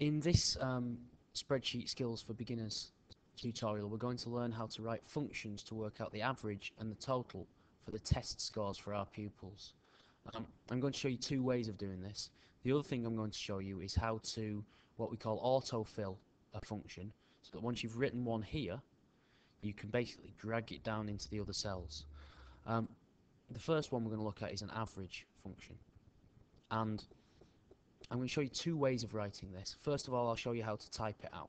In this um, spreadsheet skills for beginners tutorial, we're going to learn how to write functions to work out the average and the total for the test scores for our pupils. Um, I'm going to show you two ways of doing this. The other thing I'm going to show you is how to what we call autofill a function so that once you've written one here you can basically drag it down into the other cells. Um, the first one we're going to look at is an average function and I'm going to show you two ways of writing this. First of all, I'll show you how to type it out.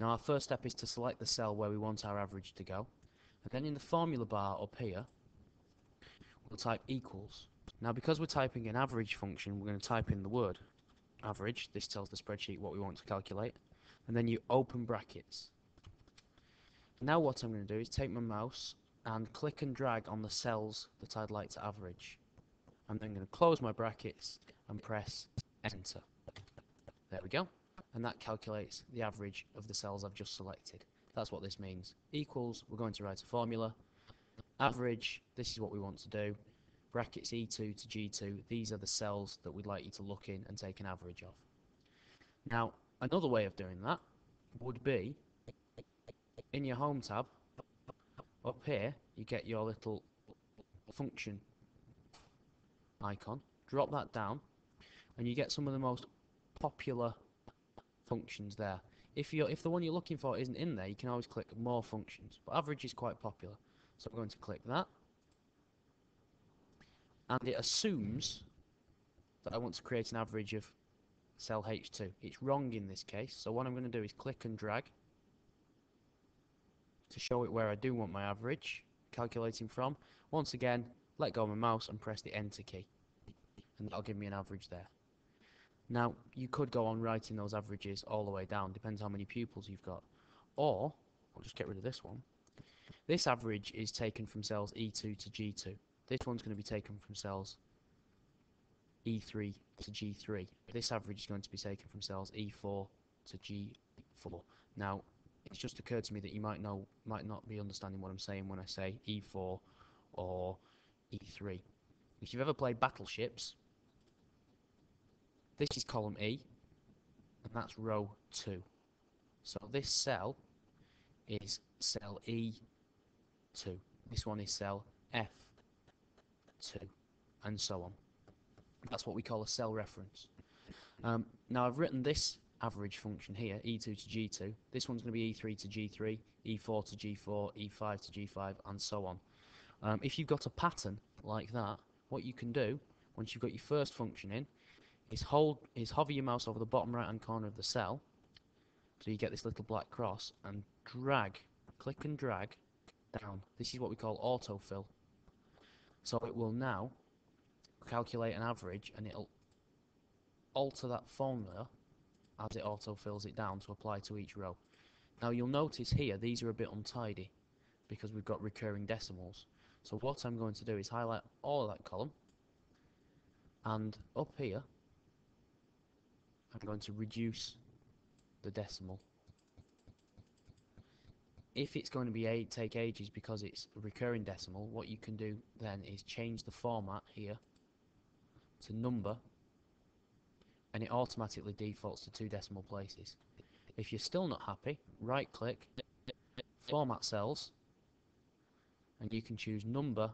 Now our first step is to select the cell where we want our average to go. And then in the formula bar up here, we'll type equals. Now because we're typing an average function, we're going to type in the word average. This tells the spreadsheet what we want to calculate. And then you open brackets. Now what I'm going to do is take my mouse and click and drag on the cells that I'd like to average. I'm then going to close my brackets and press enter. There we go. And that calculates the average of the cells I've just selected. That's what this means. Equals, we're going to write a formula. Average, this is what we want to do. Brackets E2 to G2, these are the cells that we'd like you to look in and take an average of. Now, another way of doing that would be in your home tab, up here, you get your little function icon. Drop that down, and you get some of the most popular functions there. If you if the one you're looking for isn't in there, you can always click more functions. But average is quite popular, so I'm going to click that, and it assumes that I want to create an average of cell H2. It's wrong in this case, so what I'm going to do is click and drag to show it where I do want my average, calculating from. Once again, let go of my mouse and press the enter key, and that'll give me an average there. Now, you could go on writing those averages all the way down, depends how many pupils you've got. Or, I'll just get rid of this one. This average is taken from cells E2 to G2. This one's going to be taken from cells E3 to G3. This average is going to be taken from cells E4 to G4. Now, it's just occurred to me that you might know might not be understanding what I'm saying when I say E4 or E3. If you've ever played Battleships, this is column E, and that's row 2. So this cell is cell E2. This one is cell F2, and so on. That's what we call a cell reference. Um, now I've written this average function here, E2 to G2. This one's going to be E3 to G3, E4 to G4, E5 to G5, and so on. Um, if you've got a pattern like that, what you can do, once you've got your first function in, is hold is hover your mouse over the bottom right hand corner of the cell so you get this little black cross and drag click and drag down. This is what we call autofill. So it will now calculate an average and it'll alter that formula as it autofills it down to apply to each row. Now you'll notice here these are a bit untidy because we've got recurring decimals. So what I'm going to do is highlight all that column and up here I'm going to reduce the decimal. If it's going to be eight, take ages because it's a recurring decimal, what you can do then is change the format here to number and it automatically defaults to two decimal places. If you're still not happy, right click, format cells, and you can choose number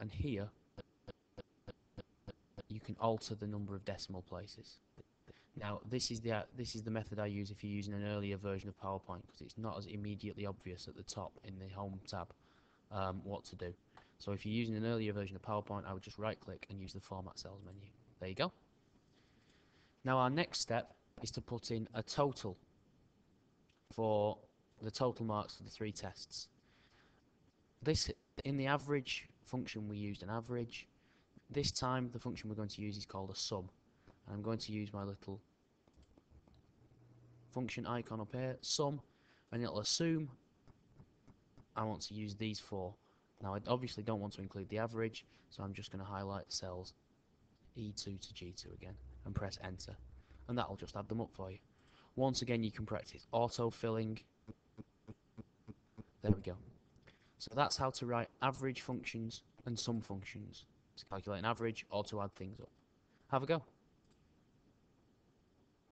and here you can alter the number of decimal places. Now, this is the this is the method I use if you're using an earlier version of PowerPoint because it's not as immediately obvious at the top in the Home tab um, what to do. So if you're using an earlier version of PowerPoint, I would just right-click and use the Format Cells menu. There you go. Now our next step is to put in a total for the total marks for the three tests. This in the average function we used an average. This time the function we're going to use is called a sum. I'm going to use my little function icon up here, sum, and it'll assume I want to use these four. Now I obviously don't want to include the average, so I'm just going to highlight cells E2 to G2 again and press enter. And that'll just add them up for you. Once again you can practice auto-filling. There we go. So that's how to write average functions and sum functions. To calculate an average or to add things up. Have a go.